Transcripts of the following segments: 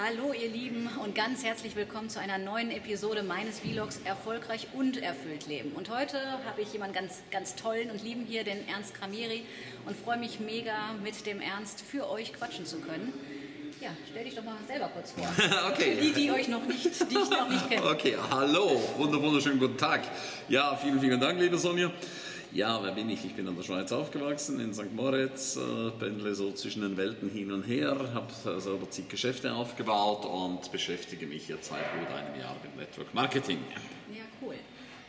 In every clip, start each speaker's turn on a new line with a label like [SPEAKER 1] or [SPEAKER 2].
[SPEAKER 1] Hallo ihr Lieben und ganz herzlich willkommen zu einer neuen Episode meines Vlogs Erfolgreich und erfüllt leben. Und heute habe ich jemanden ganz, ganz tollen und lieben hier, den Ernst Kramieri und freue mich mega mit dem Ernst für euch quatschen zu können. Ja, stell dich doch mal selber kurz vor.
[SPEAKER 2] okay.
[SPEAKER 1] Die, die euch noch nicht, die ich noch nicht kenne.
[SPEAKER 2] Okay, hallo, wunderschönen guten Tag. Ja, vielen, vielen Dank, liebe Sonja. Ja, wer bin ich? Ich bin in der Schweiz aufgewachsen, in St. Moritz, äh, pendle so zwischen den Welten hin und her, habe selber zig Geschäfte aufgebaut und beschäftige mich jetzt seit gut einem Jahr mit Network Marketing.
[SPEAKER 1] Ja, cool.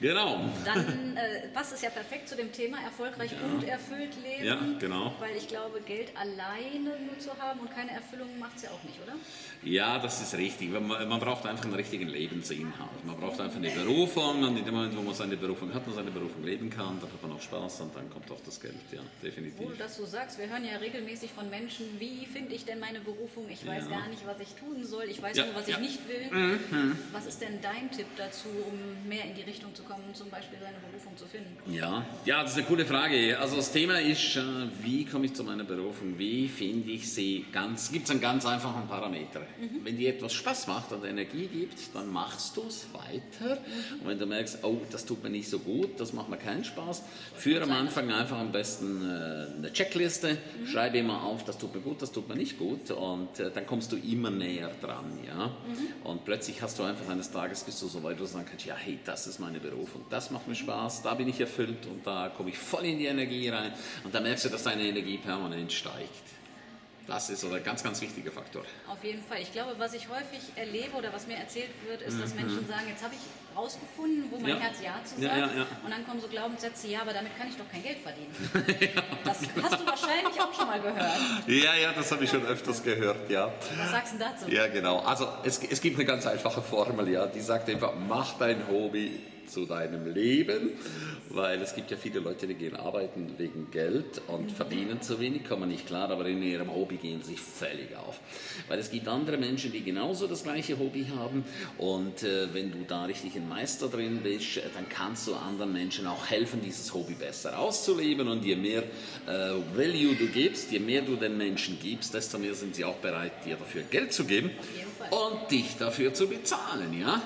[SPEAKER 2] Genau.
[SPEAKER 1] Dann äh, passt es ja perfekt zu dem Thema erfolgreich ja. und erfüllt leben.
[SPEAKER 2] Ja, genau.
[SPEAKER 1] Weil ich glaube, Geld alleine nur zu haben und keine Erfüllung macht es ja auch nicht, oder?
[SPEAKER 2] Ja, das ist richtig. Man, man, braucht einfach einen richtigen Lebensinhalt. Man braucht einfach eine Berufung und in dem Moment, wo man seine Berufung hat und seine Berufung leben kann, dann hat man auch Spaß und dann kommt auch das Geld, ja, definitiv.
[SPEAKER 1] Wo du das so sagst, wir hören ja regelmäßig von Menschen, wie finde ich denn meine Berufung? Ich weiß ja. gar nicht, was ich tun soll. Ich weiß ja, nur, was ich nicht will. Mhm. Was ist denn dein Tipp dazu, um mehr in die Richtung zu kommen? Kommen, zum Beispiel seine Berufung zu finden?
[SPEAKER 2] Ja, ja das ist eine coole Frage. Also das Thema ist, äh, wie komme ich zu meiner Berufung? Wie finde ich sie ganz, gibt es einen ganz einfachen Parameter. Mhm. Wenn dir etwas Spaß macht und Energie gibt, dann machst du es weiter. Mhm. Und wenn du merkst, oh, das tut mir nicht so gut, das macht mir keinen Spaß, führe am Anfang einfach am besten äh, eine Checkliste, mhm. schreibe immer auf, das tut mir gut, das tut mir nicht gut und äh, dann kommst du immer näher dran. Ja? Mhm. Und plötzlich hast du einfach eines Tages, bist du so weit, wo du sagen kannst, ja, hey, das ist meine Berufung. Beruf und das macht mir Spaß, da bin ich erfüllt und da komme ich voll in die Energie rein und da merkst du, dass deine Energie permanent steigt. Das ist ein ganz, ganz wichtiger Faktor.
[SPEAKER 1] Auf jeden Fall. Ich glaube, was ich häufig erlebe oder was mir erzählt wird, ist, dass mhm. Menschen sagen, jetzt habe ich rausgefunden, wo mein ja. Herz Ja zu sagt. Ja, ja, und dann kommen so Glaubenssätze, ja, aber damit kann ich doch kein Geld verdienen. das hast du wahrscheinlich auch schon mal gehört.
[SPEAKER 2] Ja, ja, das habe ich schon öfters gehört, ja.
[SPEAKER 1] Was sagst du dazu?
[SPEAKER 2] Ja, genau. Also es, es gibt eine ganz einfache Formel, ja, die sagt einfach, mach dein Hobby zu deinem Leben, weil es gibt ja viele Leute, die gehen arbeiten wegen Geld und verdienen zu wenig, kommen nicht klar, aber in ihrem Hobby gehen sie völlig auf. Weil es gibt andere Menschen, die genauso das gleiche Hobby haben und äh, wenn du da richtig ein Meister drin bist, äh, dann kannst du anderen Menschen auch helfen, dieses Hobby besser auszuleben und je mehr äh, Value du gibst, je mehr du den Menschen gibst, desto mehr sind sie auch bereit, dir dafür Geld zu geben und dich dafür zu bezahlen, ja?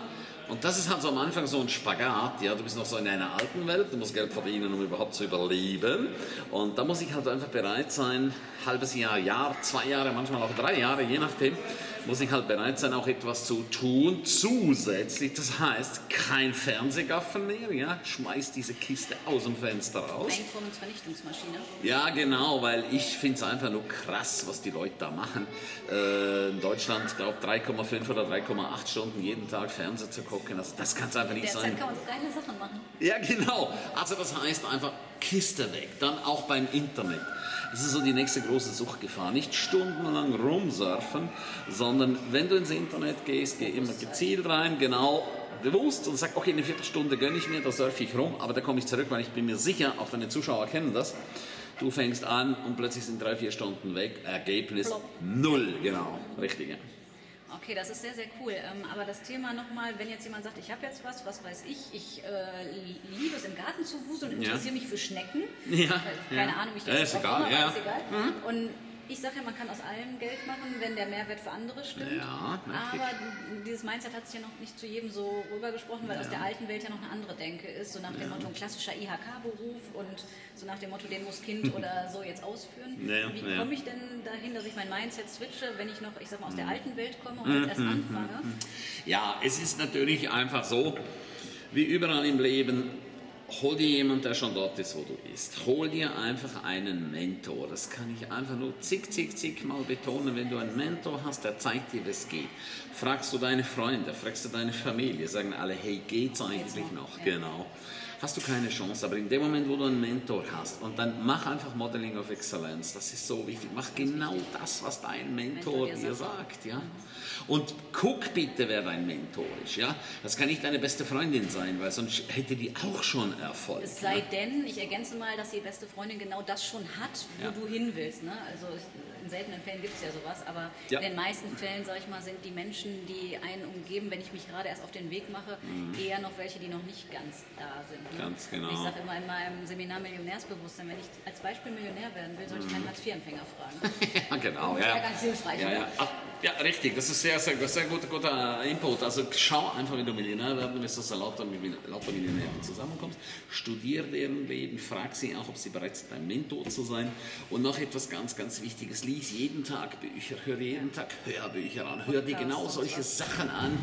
[SPEAKER 2] Und das ist halt so am Anfang so ein Spagat. Ja, du bist noch so in einer alten Welt, du musst Geld verdienen, um überhaupt zu überleben. Und da muss ich halt einfach bereit sein, halbes Jahr, Jahr, zwei Jahre, manchmal auch drei Jahre, je nachdem, muss ich halt bereit sein, auch etwas zu tun zusätzlich. Das heißt, kein Fernsehgaffen mehr, ja, schmeiß diese Kiste aus dem Fenster raus.
[SPEAKER 1] Einkommensvernichtungsmaschine.
[SPEAKER 2] Ja, genau, weil ich finde es einfach nur krass, was die Leute da machen. Äh, in Deutschland, glaube ich, 3,5 oder 3,8 Stunden jeden Tag Fernsehen zu gucken, also das kann es einfach nicht
[SPEAKER 1] Derzeit
[SPEAKER 2] sein.
[SPEAKER 1] kann man so geile Sachen machen.
[SPEAKER 2] Ja, genau. Also das heißt einfach Kiste weg, dann auch beim Internet. Das ist so die nächste große Suchtgefahr. Nicht stundenlang rumsurfen, sondern wenn du ins Internet gehst, geh immer gezielt rein, genau bewusst und sag, okay, eine Viertelstunde gönne ich mir, da surfe ich rum, aber da komme ich zurück, weil ich bin mir sicher, auch deine Zuschauer kennen das. Du fängst an und plötzlich sind drei, vier Stunden weg. Ergebnis Plop. null, genau, richtig.
[SPEAKER 1] Okay, das ist sehr, sehr cool. Ähm, aber das Thema nochmal, wenn jetzt jemand sagt, ich habe jetzt was, was weiß ich, ich äh, liebe es im Garten zu wuseln und interessiere ja. mich für Schnecken. Ja. Keine
[SPEAKER 2] ja.
[SPEAKER 1] Ahnung, ich
[SPEAKER 2] das ja, ist egal. Ja. Ist egal.
[SPEAKER 1] Mhm. Und ich sage ja, man kann aus allem Geld machen, wenn der Mehrwert für andere stimmt. Ja, Aber dieses Mindset hat sich ja noch nicht zu jedem so rübergesprochen, weil ja. aus der alten Welt ja noch eine andere Denke ist. So nach dem. Motto, ein klassischer IHK-Beruf und so nach dem Motto, den muss Kind oder so jetzt ausführen. Wie komme ich denn dahin, dass ich mein Mindset switche, wenn ich noch, ich sag mal, aus der mhm. alten Welt komme und jetzt erst mhm. anfange?
[SPEAKER 2] Ja, es ist natürlich einfach so, wie überall im Leben, hol dir jemanden, der schon dort ist, wo du bist. Hol dir einfach einen Mentor. Das kann ich einfach nur zig, zig, zig Mal betonen. Wenn du einen Mentor hast, der zeigt dir, wie es geht. Fragst du deine Freunde, fragst du deine Familie, sagen alle, hey, geht's eigentlich noch? Genau hast du keine Chance. Aber in dem Moment, wo du einen Mentor hast und dann mach einfach Modeling of Excellence, das ist so wichtig. Mach genau das, was dein Mentor, Mentor dir sagt. Ja? Und guck bitte, wer dein Mentor ist. Ja? Das kann nicht deine beste Freundin sein, weil sonst hätte die auch schon Erfolg.
[SPEAKER 1] Es sei ja? denn, ich ergänze mal, dass die beste Freundin genau das schon hat, wo ja. du hin willst. Ne? Also in seltenen Fällen gibt es ja sowas, aber ja. in den meisten Fällen, sage ich mal, sind die Menschen, die einen umgeben, wenn ich mich gerade erst auf den Weg mache, mhm. eher noch welche, die noch nicht ganz da sind. Ne?
[SPEAKER 2] Ganz genau.
[SPEAKER 1] Ich sage immer in meinem Seminar Millionärsbewusstsein, wenn ich als Beispiel Millionär werden will, soll ich keinen Hartz-IV-Empfänger fragen.
[SPEAKER 2] ja, genau.
[SPEAKER 1] Ja,
[SPEAKER 2] Ja.
[SPEAKER 1] ganz hilfreich.
[SPEAKER 2] Ja,
[SPEAKER 1] ne?
[SPEAKER 2] Ach, ja, richtig. Das ist sehr, sehr, sehr guter, guter Input. Also schau einfach, wenn du Millionär werden willst, dass du lauter, lauter Millionären zusammenkommst. Studier deren Leben, frag sie auch, ob sie bereit sind, dein Mentor zu sein. Und noch etwas ganz, ganz Wichtiges. Lies jeden Tag Bücher, hör jeden Tag Hörbücher an. Hör dir genau solche Sachen an,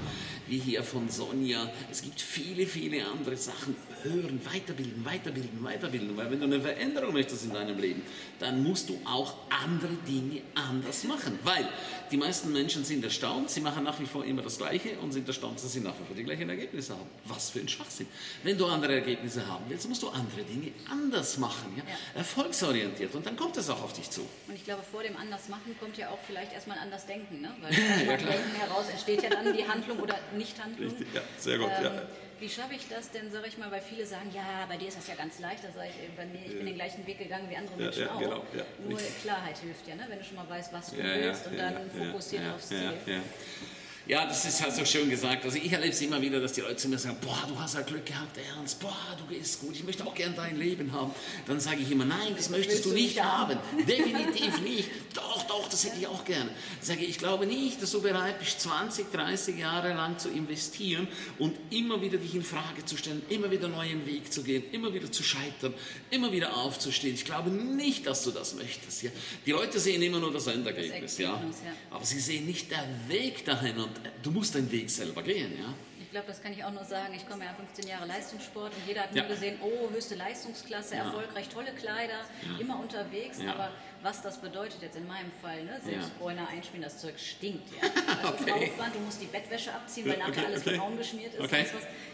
[SPEAKER 2] wie hier von Sonja. Es gibt viele, viele andere Sachen. Hören, weiterbilden, weiterbilden, weiterbilden. Weil wenn du eine Veränderung möchtest in deinem Leben, dann musst du auch andere Dinge anders machen. Weil die meisten Menschen sind erstaunt, sie machen nach wie vor immer das Gleiche und sind erstaunt, dass sie nach wie vor die gleichen Ergebnisse haben. Was für ein Schwachsinn. Wenn du andere Ergebnisse haben willst, musst du andere Dinge anders machen. Ja?
[SPEAKER 1] Ja.
[SPEAKER 2] Erfolgsorientiert. Und dann kommt es auch auf dich zu.
[SPEAKER 1] Und ich glaube, vor dem Andersmachen kommt ja auch vielleicht erstmal anders Denken. Ne? Weil aus dem Denken heraus entsteht ja dann die Handlung oder Nichthandlung.
[SPEAKER 2] Richtig, ja, sehr gut,
[SPEAKER 1] Ähm,
[SPEAKER 2] ja.
[SPEAKER 1] Wie schaffe ich das denn, sage ich mal, weil viele sagen, ja, bei dir ist das ja ganz leicht. Da sage ich, bei mir, ich bin den gleichen Weg gegangen wie andere
[SPEAKER 2] Ja,
[SPEAKER 1] Menschen
[SPEAKER 2] ja,
[SPEAKER 1] auch.
[SPEAKER 2] genau, ja,
[SPEAKER 1] Nur. Klarheit hilft ja, ne? wenn du schon mal weißt, was du
[SPEAKER 2] Ja, ja,
[SPEAKER 1] willst und
[SPEAKER 2] ja,
[SPEAKER 1] dann
[SPEAKER 2] ja,
[SPEAKER 1] fokussiert
[SPEAKER 2] ja,
[SPEAKER 1] aufs Ziel.
[SPEAKER 2] Ja, ja. Ja, das ist halt so schön gesagt. Also ich erlebe es immer wieder, dass die Leute zu mir sagen, boah, du hast ja Glück gehabt, Ernst, boah, du gehst gut, ich möchte auch gern dein Leben haben. Dann sage ich immer, nein, das möchtest du nicht haben. Definitiv nicht. Doch, doch, das hätte ich auch gerne. Sage ich, ich glaube nicht, dass du bereit bist, 20, 30 Jahre lang zu investieren und immer wieder dich in Frage zu stellen, immer wieder einen neuen Weg zu gehen, immer wieder zu scheitern, immer wieder aufzustehen. Ich glaube nicht, dass du das möchtest. Ja? Die Leute sehen immer nur das Endergebnis, ja?
[SPEAKER 1] Ergebnis, ja.
[SPEAKER 2] aber sie sehen nicht den Weg dahin und du musst den Weg selber gehen. Ja?
[SPEAKER 1] Ich glaube, das kann ich auch nur sagen. Ich komme ja 15 Jahre Leistungssport und jeder hat
[SPEAKER 2] Ja.
[SPEAKER 1] nur gesehen, oh, höchste Leistungsklasse, erfolgreich, tolle Kleider, immer unterwegs.
[SPEAKER 2] Ja.
[SPEAKER 1] Aber was das bedeutet jetzt in meinem Fall, ne? Selbstbräuner einspielen, das Zeug stinkt. Ja. Das
[SPEAKER 2] Okay.
[SPEAKER 1] ist Aufwand, du musst die Bettwäsche abziehen, weil
[SPEAKER 2] Ja,
[SPEAKER 1] nachher
[SPEAKER 2] okay,
[SPEAKER 1] alles
[SPEAKER 2] okay.
[SPEAKER 1] Raum geschmiert ist.
[SPEAKER 2] Okay.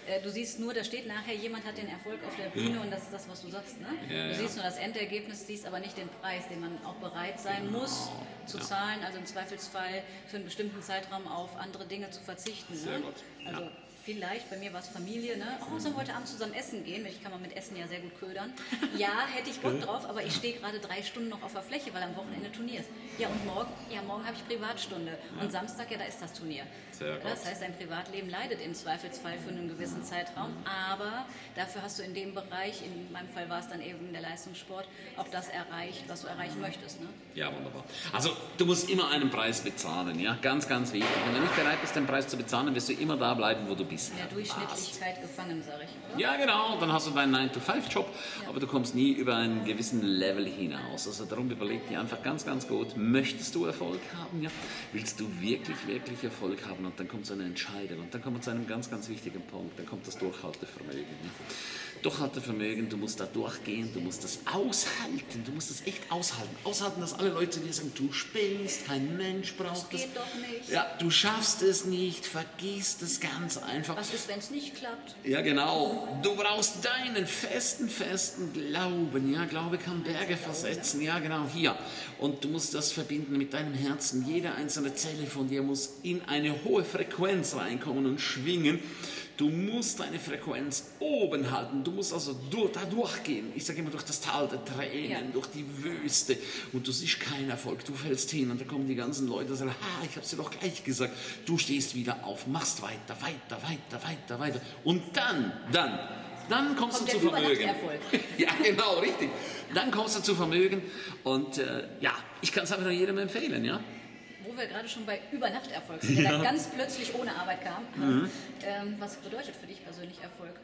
[SPEAKER 1] Äh, Du siehst nur, da steht nachher, jemand hat den Erfolg auf der Bühne und das ist das, was du sagst. Ne?
[SPEAKER 2] Ja,
[SPEAKER 1] du
[SPEAKER 2] ja.
[SPEAKER 1] siehst nur das Endergebnis, siehst aber nicht den Preis, den man auch bereit sein muss zu
[SPEAKER 2] Genau. Ja.
[SPEAKER 1] zahlen. Also im Zweifelsfall für einen bestimmten Zeitraum auf andere Dinge zu verzichten.
[SPEAKER 2] Sehr
[SPEAKER 1] ne?
[SPEAKER 2] gut.
[SPEAKER 1] Also
[SPEAKER 2] Ja.
[SPEAKER 1] Vielleicht, bei mir war es Familie, ne? Oh, sollen wir heute Abend zusammen essen gehen? Ich kann man mit Essen ja sehr gut ködern. Ja, hätte ich Bock drauf, aber ich stehe gerade drei Stunden noch auf der Fläche, weil am Wochenende Turnier ist. Ja, und morgen? Ja, morgen habe ich Privatstunde. Und Samstag, ja, da ist das Turnier.
[SPEAKER 2] Sehr.
[SPEAKER 1] Das heißt, dein Privatleben leidet im Zweifelsfall für einen gewissen Zeitraum, aber dafür hast du in dem Bereich, in meinem Fall war es dann eben der Leistungssport, auch das erreicht, was du erreichen möchtest. Ne?
[SPEAKER 2] Ja, wunderbar. Also du musst immer einen Preis bezahlen, ja, ganz, ganz wichtig. Wenn du nicht bereit bist, den Preis zu bezahlen, wirst du immer da bleiben, wo du bist.
[SPEAKER 1] In der Durchschnittlichkeit gefangen, sage ich. Oder?
[SPEAKER 2] Ja, genau, dann hast du deinen 9-to-5-Job, aber du kommst nie über einen gewissen Level hinaus. Also darum überleg dir einfach ganz, ganz gut, möchtest du Erfolg haben? Ja? Willst du wirklich, wirklich Erfolg haben? Und dann kommt so eine Entscheidung und dann kommt man zu einem ganz, ganz wichtigen Punkt, dann kommt das Durchhaltevermögen. Ja? Durchhaltevermögen, du musst da durchgehen, du musst das aushalten, du musst das echt aushalten. Aushalten, dass alle Leute dir sagen, du spinnst, kein Mensch braucht
[SPEAKER 1] Das geht doch nicht.
[SPEAKER 2] Ja, du schaffst es nicht, vergiss das ganz einfach.
[SPEAKER 1] Was ist, wenn es nicht klappt?
[SPEAKER 2] Ja, genau. Du brauchst deinen festen, festen Glauben. Ja, Glaube kann Berge versetzen. Ja, genau, hier. Und du musst das verbinden mit deinem Herzen. Jede einzelne Zelle von dir muss in eine hohe Frequenz reinkommen und schwingen. Du musst deine Frequenz oben halten. Du musst also durch, da durchgehen. Ich sage immer durch das Tal der Tränen,
[SPEAKER 1] Ja.
[SPEAKER 2] durch die Wüste. Und du siehst keinen Erfolg. Du fällst hin und da kommen die ganzen Leute und sagen, ha, ich habe dir doch gleich gesagt. Du stehst wieder auf, machst weiter, weiter, weiter, weiter, weiter. Und dann, dann, dann kommst
[SPEAKER 1] Kommt
[SPEAKER 2] du zu Vermögen. Ja, genau, richtig. Dann kommst du zu Vermögen. Und äh, ja, ich kann es einfach nur jedem empfehlen, ja.
[SPEAKER 1] Wo wir gerade schon bei Übernachterfolg sind, der dann ganz plötzlich ohne Arbeit kam.
[SPEAKER 2] Mhm.
[SPEAKER 1] Ähm, was bedeutet für dich persönlich Erfolg?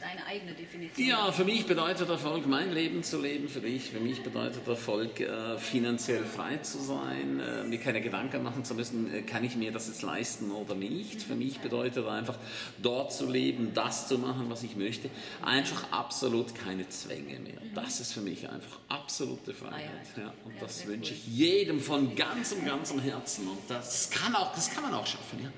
[SPEAKER 1] Deine eigene Definition.
[SPEAKER 2] Ja, für mich bedeutet Erfolg, mein Leben zu leben. Für dich, für mich bedeutet Erfolg, äh, finanziell frei zu sein, äh, mir keine Gedanken machen zu müssen, äh, kann ich mir das jetzt leisten oder nicht. Für mich bedeutet einfach, dort zu leben, das zu machen, was ich möchte. Einfach absolut keine Zwänge mehr. Das ist für mich einfach absolute Freiheit.
[SPEAKER 1] Freiheit.
[SPEAKER 2] Ja, und
[SPEAKER 1] Ja,
[SPEAKER 2] das wünsche
[SPEAKER 1] cool.
[SPEAKER 2] ich jedem von ganzem, ganzem Herzen. Und das kann, auch, das kann man auch schaffen. Ja.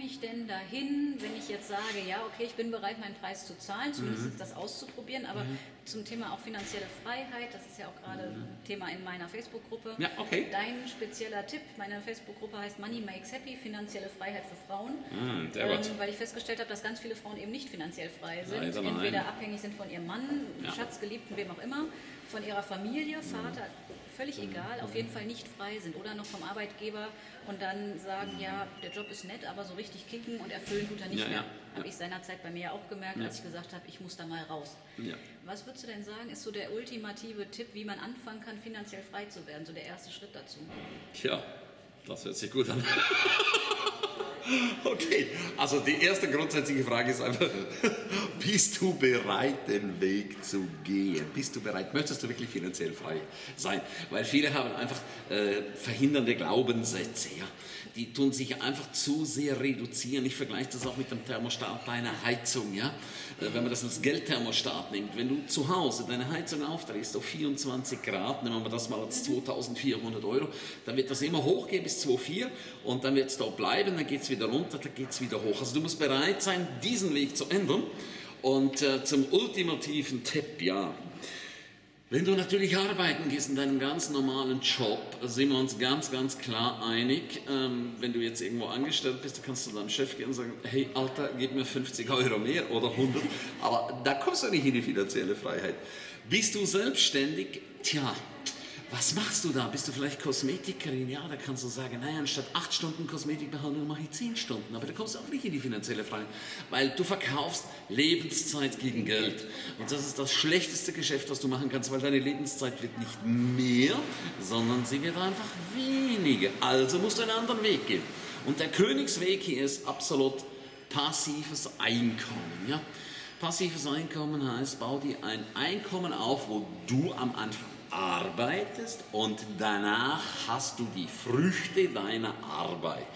[SPEAKER 1] Wie komme ich denn dahin, wenn ich jetzt sage, ja, okay, ich bin bereit, meinen Preis zu zahlen, zumindest
[SPEAKER 2] Mhm.
[SPEAKER 1] das auszuprobieren, aber zum Thema auch finanzielle Freiheit, das ist ja auch gerade ein Thema in meiner Facebook-Gruppe.
[SPEAKER 2] Mhm. Ja, okay.
[SPEAKER 1] Dein spezieller Tipp, meine Facebook-Gruppe heißt Money Makes Happy, finanzielle Freiheit für Frauen.
[SPEAKER 2] Sehr gut.
[SPEAKER 1] ähm, weil ich festgestellt habe, dass ganz viele Frauen eben nicht finanziell frei sind,
[SPEAKER 2] nein.
[SPEAKER 1] entweder abhängig sind von ihrem Mann,
[SPEAKER 2] Ja.
[SPEAKER 1] Schatz, Geliebten, wem auch immer, von ihrer Familie, Vater, völlig egal, auf jeden Fall nicht frei sind oder noch vom Arbeitgeber und dann sagen, ja, der Job ist nett, aber so richtig kicken und erfüllen tut er nicht
[SPEAKER 2] Ja,
[SPEAKER 1] mehr.
[SPEAKER 2] ja,
[SPEAKER 1] Habe ich seinerzeit bei mir ja auch gemerkt, als ich gesagt habe, ich muss da mal raus.
[SPEAKER 2] Ja.
[SPEAKER 1] Was würdest du denn sagen, ist so der ultimative Tipp, wie man anfangen kann, finanziell frei zu werden, so der erste Schritt dazu?
[SPEAKER 2] Tja, das hört sich gut an. Okay, also die erste grundsätzliche Frage ist einfach, bist du bereit, den Weg zu gehen? Bist du bereit? Möchtest du wirklich finanziell frei sein? Weil viele haben einfach äh, verhindernde Glaubenssätze, ja. Die tun sich einfach zu sehr reduzieren. Ich vergleiche das auch mit dem Thermostat bei einer Heizung, ja. Äh, wenn man das als Geldthermostat nimmt, wenn du zu Hause deine Heizung aufdrehst auf 24 Grad, nehmen wir das mal als 2400 Euro, dann wird das immer hochgehen bis 2,4 und dann wird es da bleiben, dann geht es wieder runter, dann geht es wieder hoch. Also du musst bereit sein, diesen Weg zu ändern. Und äh, zum ultimativen Tipp, ja. Wenn du natürlich arbeiten gehst in deinem ganz normalen Job, sind wir uns ganz, ganz klar einig. Ähm, wenn du jetzt irgendwo angestellt bist, kannst du deinem Chef gehen und sagen, hey Alter, gib mir 50 Euro mehr oder 100. Aber da kommst du nicht in die finanzielle Freiheit. Bist du selbstständig? Tja, was machst du da? Bist du vielleicht Kosmetikerin? Ja, da kannst du sagen, naja, anstatt acht Stunden Kosmetikbehandlung mache ich zehn Stunden. Aber da kommst du auch nicht in die finanzielle Freiheit, weil du verkaufst Lebenszeit gegen Geld. Und das ist das schlechteste Geschäft, was du machen kannst, weil deine Lebenszeit wird nicht mehr, sondern sie wird einfach weniger. Also musst du einen anderen Weg gehen. Und der Königsweg hier ist absolut passives Einkommen. Ja? Passives Einkommen heißt, bau dir ein Einkommen auf, wo du am Anfang arbeitest und danach hast du die Früchte deiner Arbeit.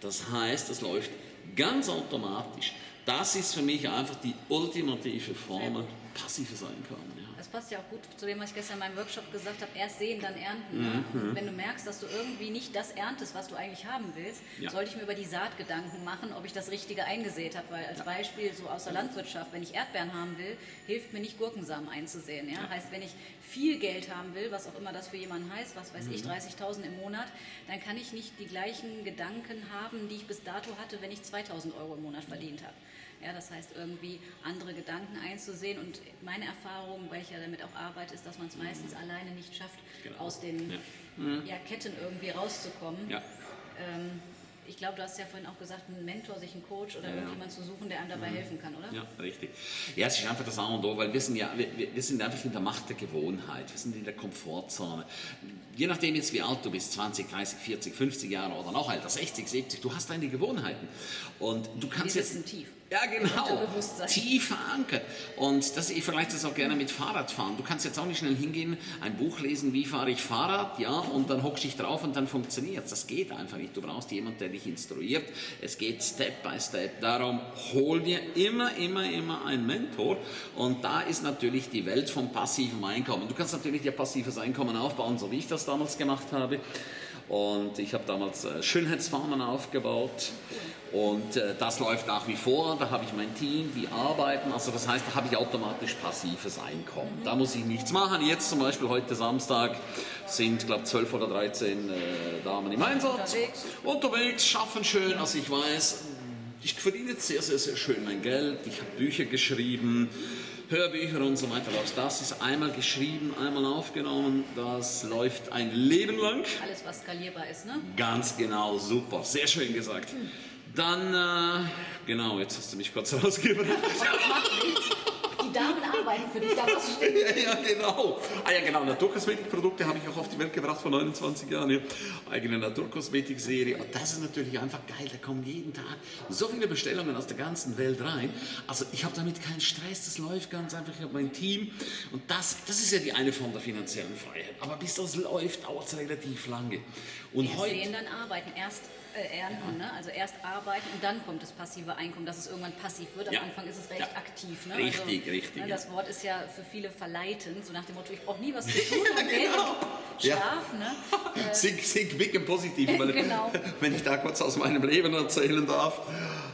[SPEAKER 2] Das heißt, es läuft ganz automatisch. Das ist für mich einfach die ultimative Formel passives Einkommen. Ja.
[SPEAKER 1] Das passt ja auch gut zu dem, was ich gestern in meinem Workshop gesagt habe. Erst sehen, dann ernten. Ne? Und Wenn du merkst, dass du irgendwie nicht das erntest, was du eigentlich haben willst,
[SPEAKER 2] Ja.
[SPEAKER 1] sollte ich mir über die Saat Gedanken machen, ob ich das Richtige eingesät habe. Weil als Beispiel so aus der Landwirtschaft, wenn ich Erdbeeren haben will, hilft mir nicht Gurkensamen einzusehen. Ja? Heißt, wenn ich viel Geld haben will, was auch immer das für jemanden heißt, was weiß ich, 30.000 im Monat, dann kann ich nicht die gleichen Gedanken haben, die ich bis dato hatte, wenn ich 2.000 Euro im Monat verdient habe. Ja, das heißt, irgendwie andere Gedanken einzusehen. Und meine Erfahrung, weil ich ja damit auch arbeite, ist, dass man es meistens alleine nicht schafft,
[SPEAKER 2] Genau.
[SPEAKER 1] aus den ja. Ketten irgendwie rauszukommen.
[SPEAKER 2] Ja.
[SPEAKER 1] Ähm, ich glaube, du hast ja vorhin auch gesagt, einen Mentor, sich einen Coach oder
[SPEAKER 2] Ja, ja.
[SPEAKER 1] irgendjemand zu suchen, der einem dabei helfen kann, oder?
[SPEAKER 2] Ja, richtig. Ja, es ist einfach das A und O, weil wir sind ja, wir, wir sind einfach in der Macht der Gewohnheit, wir sind in der Komfortzone. Je nachdem jetzt wie alt du bist, 20, 30, 40, 50 Jahre oder noch älter, 60, 70, du hast deine Gewohnheiten. Und du kannst
[SPEAKER 1] Die
[SPEAKER 2] jetzt...
[SPEAKER 1] sitzen tief.
[SPEAKER 2] Ja, genau. Tief verankert. Und das, ich vergleiche das auch gerne mit Fahrradfahren. Du kannst jetzt auch nicht schnell hingehen, ein Buch lesen, wie fahre ich Fahrrad, ja, und dann hockst dich drauf und dann funktioniert Das geht einfach nicht. Du brauchst jemanden, der dich instruiert. Es geht Step by Step. Darum hol dir immer, immer, immer einen Mentor. Und da ist natürlich die Welt vom passiven Einkommen. Du kannst natürlich dir passives Einkommen aufbauen, so wie ich das damals gemacht habe. Und ich habe damals äh, Schönheitsfarmen aufgebaut. Und äh, das läuft nach wie vor. Da habe ich mein Team, die arbeiten. Also das heißt, da habe ich automatisch passives Einkommen. Da muss ich nichts machen. Jetzt zum Beispiel heute Samstag sind, glaube 12 oder 13 äh, Damen im Einsatz.
[SPEAKER 1] Unterwegs.
[SPEAKER 2] Unterwegs, schaffen schön. Also ich weiß, ich verdiene jetzt sehr, sehr, sehr schön mein Geld. Ich habe Bücher geschrieben. Hörbücher und so weiter. Also das ist einmal geschrieben, einmal aufgenommen. Das läuft ein Leben lang.
[SPEAKER 1] Alles, was skalierbar ist, ne?
[SPEAKER 2] Ganz genau, super, sehr schön gesagt. Dann, äh, genau, jetzt hast du mich kurz rausgebracht.
[SPEAKER 1] Die Damen arbeiten für dich, da was stimmt.
[SPEAKER 2] ja, ja, genau. Ah ja, genau, Naturkosmetikprodukte habe ich auch auf die Welt gebracht vor 29 Jahren. Ja. Eigene Naturkosmetikserie. Und das ist natürlich einfach geil. Da kommen jeden Tag so viele Bestellungen aus der ganzen Welt rein. Also ich habe damit keinen Stress, das läuft ganz einfach. Ich habe mein Team. Und das, das ist ja die eine Form der finanziellen Freiheit. Aber bis das läuft, dauert es relativ lange. Und
[SPEAKER 1] Erst
[SPEAKER 2] heute...
[SPEAKER 1] sehen, dann arbeiten. Erst äh, ernten, ne? also erst arbeiten und dann kommt das passive Einkommen, dass es irgendwann passiv wird. Am
[SPEAKER 2] Ja.
[SPEAKER 1] Anfang ist es recht
[SPEAKER 2] Ja.
[SPEAKER 1] aktiv. Ne?
[SPEAKER 2] Richtig,
[SPEAKER 1] also,
[SPEAKER 2] richtig,
[SPEAKER 1] Ne,
[SPEAKER 2] ja.
[SPEAKER 1] das Wort ist ja für viele verleitend, so nach dem Motto, ich brauche nie was zu tun, und Geld
[SPEAKER 2] genau.
[SPEAKER 1] und
[SPEAKER 2] Ja.
[SPEAKER 1] Schlaf. Ne?
[SPEAKER 2] Think, think big and positive. Weil,
[SPEAKER 1] Genau.
[SPEAKER 2] Wenn ich da kurz aus meinem Leben erzählen darf,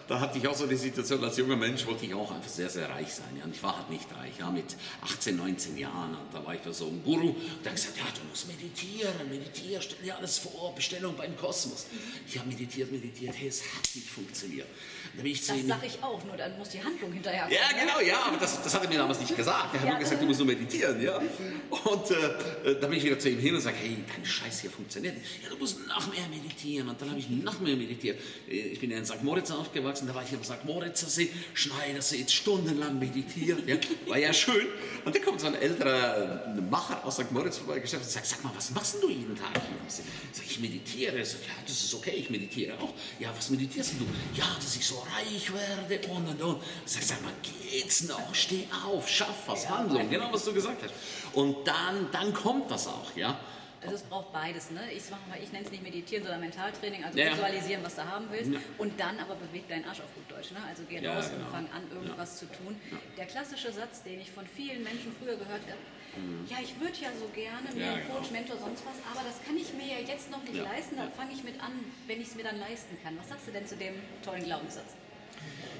[SPEAKER 2] da hatte ich auch so die Situation, als junger Mensch wollte ich auch einfach sehr, sehr reich sein. Ja. Und ich war halt nicht reich, ja, mit 18, 19 Jahren. Und da war ich bei so einem Guru, der hat gesagt, ja, du musst meditieren, meditieren, stell dir alles vor, Bestellung beim Kosmos. Ich habe meditiert, meditiert, hey, es hat nicht funktioniert. Da bin ich zu
[SPEAKER 1] Das sage ich auch, nur dann muss die Handlung hinterher kommen.
[SPEAKER 2] ja,
[SPEAKER 1] ne?
[SPEAKER 2] genau, ja, aber das, das hat er mir damals nicht gesagt. Er hat ja. nur gesagt, du musst nur meditieren. Ja? Und äh, dann bin ich wieder zu ihm hin und sage, hey, dein Scheiß hier funktioniert nicht. Ja, du musst noch mehr meditieren. Und dann habe ich noch mehr meditiert. Äh, ich bin ja in St. Moritz aufgewachsen, da war ich am St. Moritzer See, Schneidersee, jetzt stundenlang meditiert. Ja? War ja schön. Und dann kommt so ein älterer Macher aus St. Moritz vorbeigeschafft und sagt, sag mal, was machst du jeden Tag hier? Sag ich, meditiere. Ich sag, ja, das ist okay, ich meditiere auch. Ja, was meditierst du? Ja, dass ich so reich werde und und und. Sag, sag mal, geht's noch? Steh auf, schaff was, Handlung, genau was du gesagt hast. Und dann, dann kommt das auch, ja.
[SPEAKER 1] Also es braucht beides. Ne? Ich, ich nenne es nicht Meditieren, sondern Mentaltraining, also ja. visualisieren, was du haben willst. Ja. Und dann aber bewegt deinen Arsch auf gut Deutsch. Ne? Also geh raus genau. und fang an, irgendwas zu tun. Der klassische Satz, den ich von vielen Menschen früher gehört habe, mhm. ja, ich würde ja so gerne mehr genau. Coach, Mentor, sonst was, aber das kann ich mir ja jetzt noch nicht leisten, dann fange ich mit an, wenn ich es mir dann leisten kann. Was sagst du denn zu dem tollen Glaubenssatz?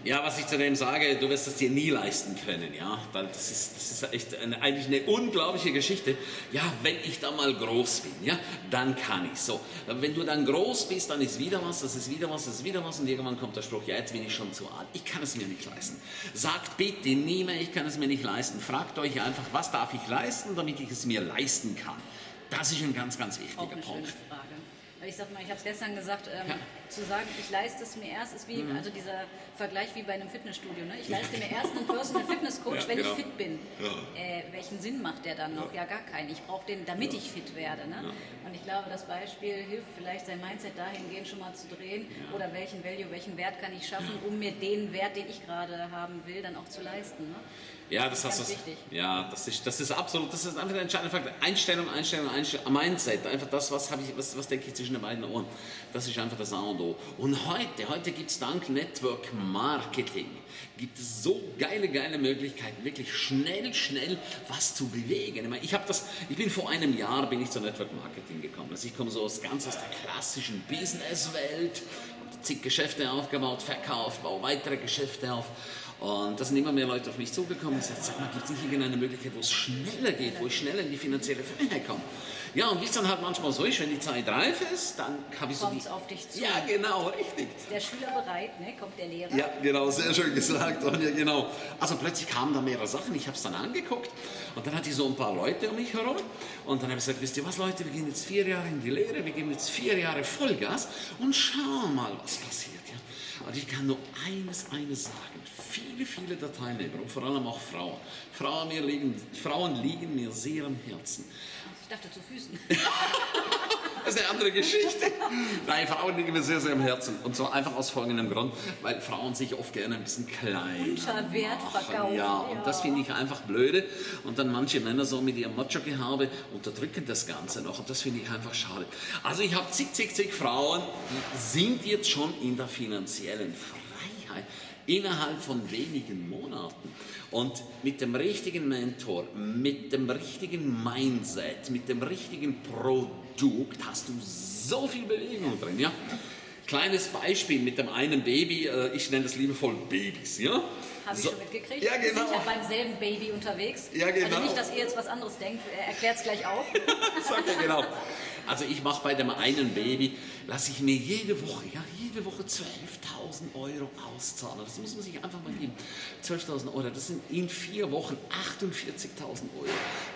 [SPEAKER 2] Ja, was ich zu dem sage, du wirst es dir nie leisten können. Ja, das ist, das ist echt eine, eigentlich eine unglaubliche Geschichte. Ja, wenn ich da mal groß bin, ja, dann kann ich so. Wenn du dann groß bist, dann ist wieder was, das ist wieder was, das ist wieder was und irgendwann kommt der Spruch, ja, jetzt bin ich schon zu alt. Ich kann es mir nicht leisten. Sagt bitte nie mehr, ich kann es mir nicht leisten. Fragt euch einfach, was darf ich leisten, damit ich es mir leisten kann. Das ist ein ganz, ganz wichtiger Punkt.
[SPEAKER 1] Ich sag mal, ich habe es gestern gesagt, ähm, ja. zu sagen, ich leiste es mir erst, ist wie, mhm. also dieser Vergleich wie bei einem Fitnessstudio. Ne? Ich leiste mir erst einen Personal Fitness Coach, ja, wenn genau. ich fit bin. Ja. Äh, welchen Sinn macht der dann noch? Ja, gar keinen. Ich brauche den, damit ich fit werde. Ne? Und ich glaube, das Beispiel hilft vielleicht, sein Mindset dahingehend schon mal zu drehen. Oder welchen Value, welchen Wert kann ich schaffen, um mir den Wert, den ich gerade haben will, dann auch zu leisten. Ne?
[SPEAKER 2] Ja, das, das hast du. Ja, das ist, das ist absolut, das ist einfach der entscheidende Faktor. Einstellung, Einstellung, Einstellung, Mindset. Einfach das, was habe ich, was, was denke ich zwischen den beiden Ohren. Das ist einfach das A und O. Und heute, heute gibt es dank Network Marketing, gibt es so geile, geile Möglichkeiten, wirklich schnell, schnell was zu bewegen. Ich, meine, ich, das, ich bin vor einem Jahr bin ich zur Network Marketing gekommen. Also ich komme so aus, ganz aus der klassischen Businesswelt, zig Geschäfte aufgebaut, Verkauf, baue weitere Geschäfte auf. Und da sind immer mehr Leute auf mich zugekommen und gesagt, sag mal, gibt es nicht irgendeine Möglichkeit, wo es schneller geht, wo ich schneller in die finanzielle Freiheit komme? Ja, und wie es dann halt manchmal so ist, wenn die Zeit reif ist, dann habe ich so
[SPEAKER 1] Kommt's auf dich zu.
[SPEAKER 2] Ja, genau, richtig.
[SPEAKER 1] Ist der Schüler bereit, ne? kommt der Lehrer?
[SPEAKER 2] Ja, genau, sehr schön gesagt. Und ja, genau. Also plötzlich kamen da mehrere Sachen, ich habe es dann angeguckt und dann hatte ich so ein paar Leute um mich herum und dann habe ich gesagt, wisst ihr was Leute, wir gehen jetzt vier Jahre in die Lehre, wir geben jetzt vier Jahre Vollgas und schauen mal, was passiert. Ja? Und ich kann nur eines, eines sagen viele, viele der Teilnehmer und vor allem auch Frauen. Frauen, mir liegen, Frauen liegen mir sehr am Herzen.
[SPEAKER 1] Ich dachte zu Füßen.
[SPEAKER 2] ist eine andere Geschichte. Nein, Frauen liegen mir sehr, sehr am Herzen. Und zwar einfach aus folgendem Grund, weil Frauen sich oft gerne ein bisschen klein
[SPEAKER 1] Wert verkaufen.
[SPEAKER 2] Ja, und ja. das finde ich einfach blöde. Und dann manche Männer so mit ihrem Macho-Gehabe unterdrücken das Ganze noch. Und das finde ich einfach schade. Also ich habe zig, zig, zig Frauen, die sind jetzt schon in der finanziellen Freiheit innerhalb von wenigen Monaten. Und mit dem richtigen Mentor, mit dem richtigen Mindset, mit dem richtigen Produkt hast du so viel Bewegung drin. Ja? Kleines Beispiel mit dem einen Baby, äh, ich nenne das liebevoll Babys. Ja?
[SPEAKER 1] Habe ich so. schon mitgekriegt.
[SPEAKER 2] Ja, genau. Wir
[SPEAKER 1] sind ja beim selben Baby unterwegs.
[SPEAKER 2] Ja, genau.
[SPEAKER 1] Also nicht, dass ihr jetzt was anderes denkt. Erklärt es gleich auf.
[SPEAKER 2] Sag ja, genau. Also ich mache bei dem einen Baby, lasse ich mir jede Woche, ja, jede Woche 12.000 Euro auszahlen. Das muss man sich einfach mal geben. 12.000 Euro, das sind in vier Wochen 48.000 Euro.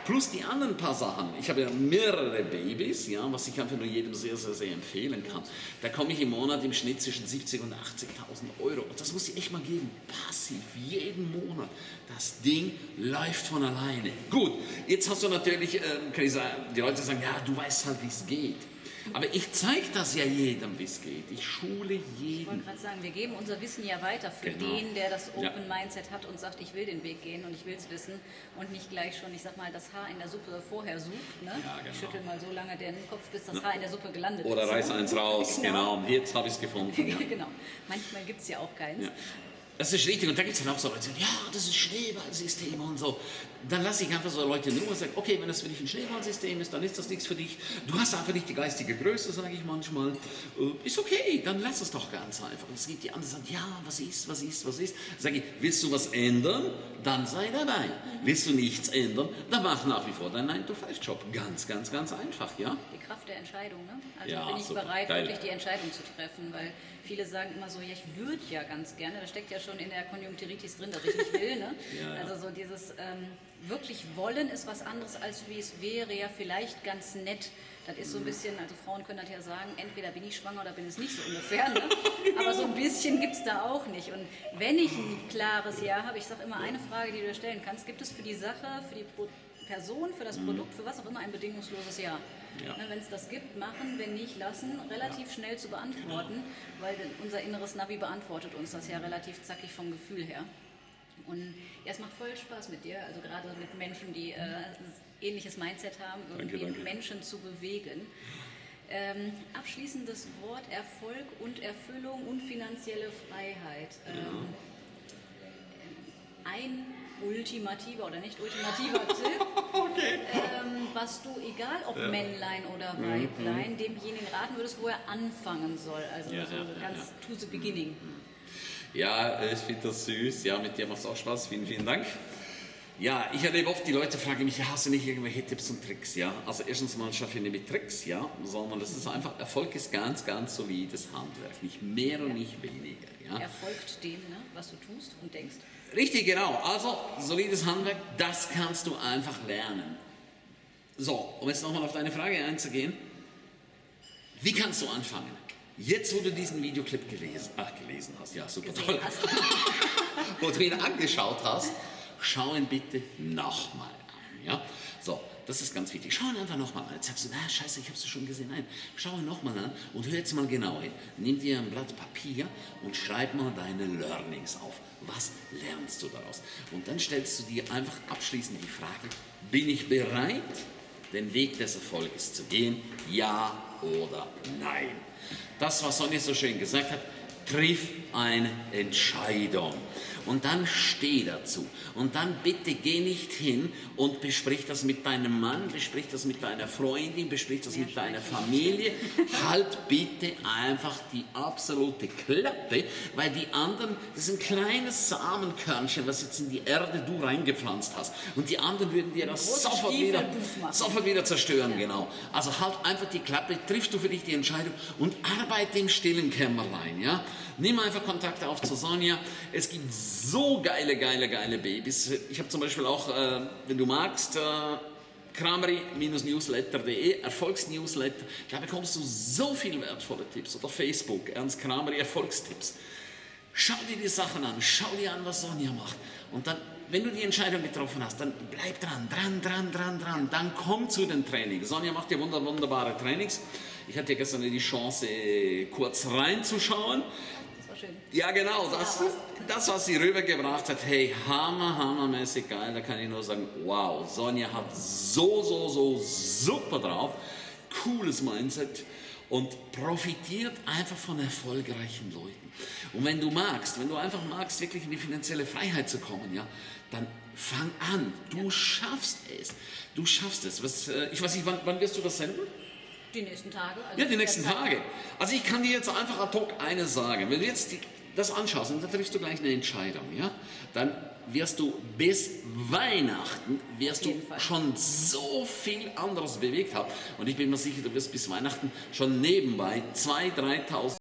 [SPEAKER 2] Plus die anderen paar Sachen. Ich habe ja mehrere Babys, ja, was ich einfach nur jedem sehr, sehr, sehr empfehlen kann. Da komme ich im Monat im Schnitt zwischen 70.000 und 80.000 Euro. Und das muss ich echt mal geben. Passiv, jeden Monat. Das Ding läuft von alleine. Gut, jetzt hast du natürlich, äh, kann ich sagen, die Leute sagen, ja, du weißt halt, wie es geht. Aber ich zeige das ja jedem, wie es geht. Ich schule jeden.
[SPEAKER 1] Ich wollte gerade sagen, wir geben unser Wissen ja weiter für genau. den, der das Open ja. Mindset hat und sagt, ich will den Weg gehen und ich will es wissen und nicht gleich schon, ich sag mal, das Haar in der Suppe vorher sucht. Ne? Ja, genau. Ich schüttel mal so lange den Kopf, bis das Haar in der Suppe gelandet
[SPEAKER 2] Oder
[SPEAKER 1] ist.
[SPEAKER 2] Oder reiß ne? eins raus, genau. genau. Jetzt habe ich es gefunden.
[SPEAKER 1] genau. Manchmal gibt es ja auch keins.
[SPEAKER 2] Das ist richtig. Und da gibt es dann auch so Leute, die sagen, ja, das ist Schneeballsystem und so. Dann lasse ich einfach so Leute in Ruhe und sage, okay, wenn das für dich ein Schneeballsystem ist, dann ist das nichts für dich. Du hast einfach nicht die geistige Größe, sage ich manchmal. Äh, ist okay, dann lass es doch ganz einfach. Und es gibt die anderen, die sagen, ja, was ist, was ist, was ist. Sage ich, willst du was ändern, dann sei dabei. Willst du nichts ändern, dann mach nach wie vor deinen 9-to-5-Job. Ganz, ganz, ganz einfach, ja.
[SPEAKER 1] Die Kraft der Entscheidung, ne? Also ja, bin ich bereit, Geil. wirklich die Entscheidung zu treffen, weil viele sagen immer so, ja, ich würde ja ganz gerne, da steckt ja schon in der Konjunktivitis drin, dass ich nicht will. Ne? ja, ja. Also so dieses ähm, wirklich wollen ist was anderes, als wie es wäre ja vielleicht ganz nett. Das ist so ein bisschen, also Frauen können das ja sagen, entweder bin ich schwanger oder bin es nicht so ungefähr. Ne? genau. Aber so ein bisschen gibt es da auch nicht. Und wenn ich ein klares Ja habe, ich sage immer eine Frage, die du stellen kannst, gibt es für die Sache, für die Person, für das mhm. Produkt, für was auch immer ein bedingungsloses Ja? Ja. Ne, wenn es das gibt, machen, wenn nicht, lassen, relativ ja. schnell zu beantworten, genau. weil unser inneres Navi beantwortet uns das ja relativ zackig vom Gefühl her. Und ja, es macht voll Spaß mit dir, also gerade mit Menschen, die äh, ähnliches Mindset haben, irgendwie danke, danke. Menschen zu bewegen. Ähm, abschließendes Wort Erfolg und Erfüllung und finanzielle Freiheit. Ähm, ein ultimativer oder nicht ultimativer Tipp, okay. ähm, was du, egal ob ja. Männlein oder mhm, Weiblein, mhm. demjenigen raten würdest, wo er anfangen soll. Also ja, so ja, ganz to the beginning.
[SPEAKER 2] Ja, ich finde das süß. Ja, mit dir macht es auch Spaß. Vielen, vielen Dank. Ja, ich erlebe oft, die Leute fragen mich, hast du nicht irgendwelche Tipps und Tricks? Ja, also erstens mal schaffe ich nicht mit Tricks, ja, sondern das ist einfach, Erfolg ist ganz, ganz solides Handwerk, nicht mehr und nicht weniger. Ja.
[SPEAKER 1] Erfolgt dem, ne, was du tust und denkst.
[SPEAKER 2] Richtig, genau. Also, solides Handwerk, das kannst du einfach lernen. So, um jetzt nochmal auf deine Frage einzugehen. Wie kannst du anfangen? Jetzt, wo du diesen Videoclip gelesen, ach, gelesen hast, ja, super toll, wo du ihn angeschaut hast, schau ihn bitte nochmal. Ja? So, das ist ganz wichtig. Schau ihn einfach nochmal an. Jetzt sagst du, na scheiße, ich habe es schon gesehen. Nein, schau nochmal an und hör jetzt mal genau hin. Nimm dir ein Blatt Papier und schreib mal deine Learnings auf. Was lernst du daraus? Und dann stellst du dir einfach abschließend die Frage, bin ich bereit, den Weg des Erfolges zu gehen? Ja oder nein? Das, was Sonja so schön gesagt hat, triff eine Entscheidung und dann steh dazu. Und dann bitte geh nicht hin und besprich das mit deinem Mann, besprich das mit deiner Freundin, besprich das mit deiner Familie. halt bitte einfach die absolute Klappe, weil die anderen, das ist ein kleines Samenkörnchen, was jetzt in die Erde du reingepflanzt hast. Und die anderen würden dir das sofort wieder, sofort wieder zerstören, genau. Also halt einfach die Klappe, triffst du für dich die Entscheidung und arbeite im stillen Kämmerlein, ja. Nimm einfach Kontakt auf zu Sonja. Es gibt so geile, geile, geile Babys. Ich habe zum Beispiel auch, äh, wenn du magst, äh, krameri-newsletter.de, Erfolgsnewsletter. Da bekommst du so viele wertvolle Tipps. Oder Facebook, Ernst Krameri Erfolgstipps. Schau dir die Sachen an, schau dir an, was Sonja macht. Und dann, wenn du die Entscheidung getroffen hast, dann bleib dran, dran, dran, dran, dran. Dann komm zu den Trainings. Sonja macht ja wunderbare Trainings. Ich hatte gestern die Chance, kurz reinzuschauen schön. Ja, genau, das, das, was sie rübergebracht hat, hey, hammer, hammermäßig geil, da kann ich nur sagen, wow, Sonja hat so, so, so super drauf, cooles Mindset und profitiert einfach von erfolgreichen Leuten. Und wenn du magst, wenn du einfach magst, wirklich in die finanzielle Freiheit zu kommen, ja, dann fang an, du schaffst es, du schaffst es. Was, äh, ich weiß nicht, wann, wann wirst du das senden?
[SPEAKER 1] Die nächsten Tage.
[SPEAKER 2] Also ja, die nächsten Tage. Also ich kann dir jetzt einfach ad hoc eines sagen. Wenn du jetzt die, das anschaust und dann triffst du gleich eine Entscheidung, ja, dann wirst du bis Weihnachten wirst du Fall. schon so viel anderes bewegt haben. Und ich bin mir sicher, du wirst bis Weihnachten schon nebenbei 2.000, 3.000